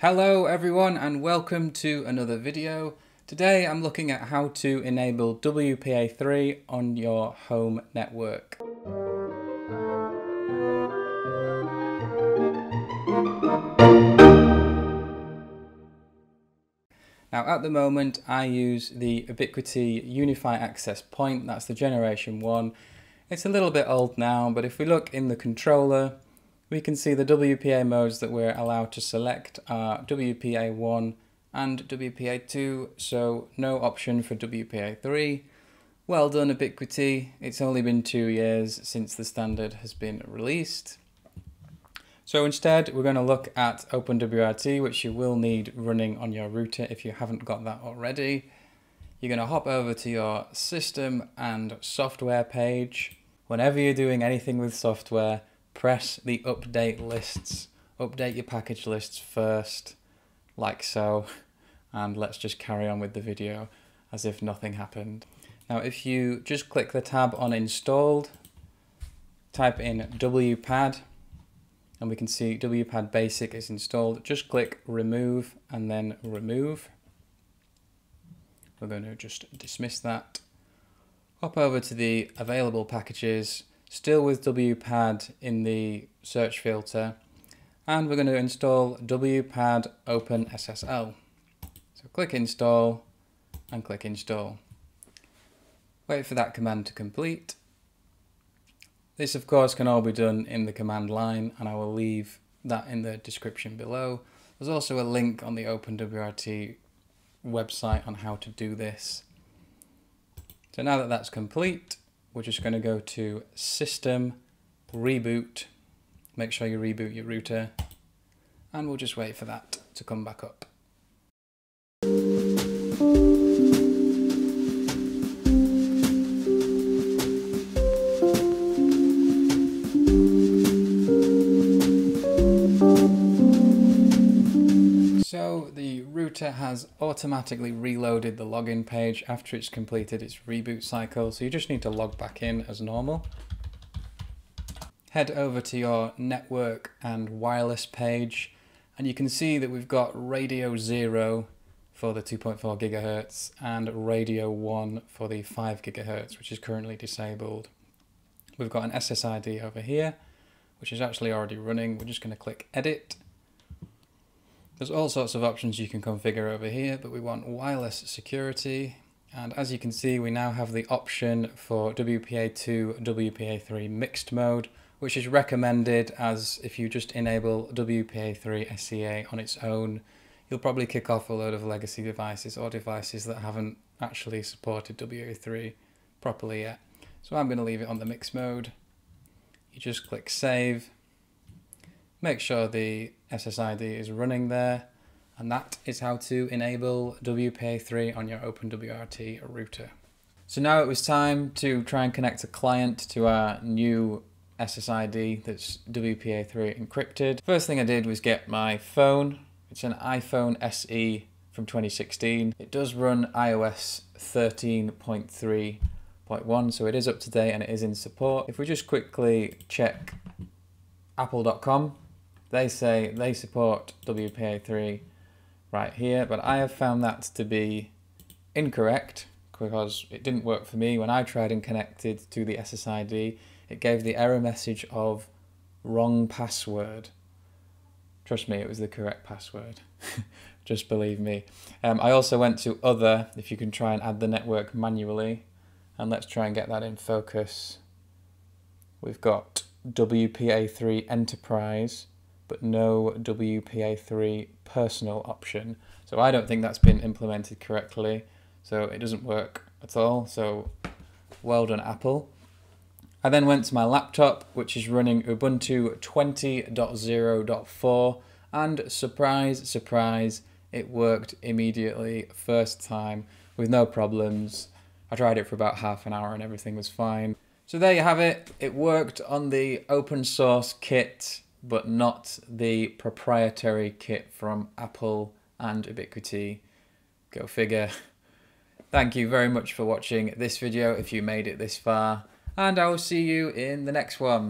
Hello everyone and welcome to another video. Today I'm looking at how to enable WPA3 on your home network. Now at the moment I use the Ubiquiti UniFi Access Point, that's the generation 1. It's a little bit old now, but if we look in the controller, we can see the WPA modes that we're allowed to select are WPA1 and WPA2, so no option for WPA3. Well done Ubiquiti, it's only been two years since the standard has been released. So instead, we're going to look at OpenWRT, which you will need running on your router if you haven't got that already. You're going to hop over to your system and software page. Whenever you're doing anything with software, press the update lists. Update your package lists first, like so, and let's just carry on with the video as if nothing happened. Now, if you just click the tab on installed, type in wpad, and we can see WPAD basic is installed. Just click remove and then remove. We're going to just dismiss that. Hop over to the available packages, still with WPAD in the search filter, and we're going to install WPAD Open SSL. So click install and click install. Wait for that command to complete this of course can all be done in the command line and I will leave that in the description below. There's also a link on the OpenWRT website on how to do this. So now that that's complete, we're just going to go to System, Reboot, make sure you reboot your router, and we'll just wait for that to come back up. The has automatically reloaded the login page after it's completed its reboot cycle. So you just need to log back in as normal. Head over to your network and wireless page and you can see that we've got radio 0 for the 2.4 gigahertz and radio 1 for the 5 gigahertz which is currently disabled. We've got an SSID over here which is actually already running. We're just going to click edit there's all sorts of options you can configure over here, but we want wireless security. And as you can see, we now have the option for WPA2, WPA3 mixed mode, which is recommended as if you just enable WPA3 SAE on its own, you'll probably kick off a load of legacy devices or devices that haven't actually supported WPA3 properly yet. So I'm going to leave it on the mixed mode. You just click save make sure the SSID is running there and that is how to enable WPA3 on your OpenWRT router. So now it was time to try and connect a client to our new SSID that's WPA3 encrypted. First thing I did was get my phone. It's an iPhone SE from 2016. It does run iOS 13.3.1, so it is up to date and it is in support. If we just quickly check apple.com, they say they support WPA3 right here, but I have found that to be incorrect because it didn't work for me. When I tried and connected to the SSID, it gave the error message of wrong password. Trust me, it was the correct password. Just believe me. Um, I also went to other, if you can try and add the network manually, and let's try and get that in focus. We've got WPA3 Enterprise, but no WPA3 personal option. So I don't think that's been implemented correctly. So it doesn't work at all. So well done, Apple. I then went to my laptop, which is running Ubuntu 20.0.4, and surprise, surprise, it worked immediately, first time, with no problems. I tried it for about half an hour and everything was fine. So there you have it. It worked on the open source kit but not the proprietary kit from Apple and Ubiquiti. Go figure. Thank you very much for watching this video if you made it this far, and I will see you in the next one.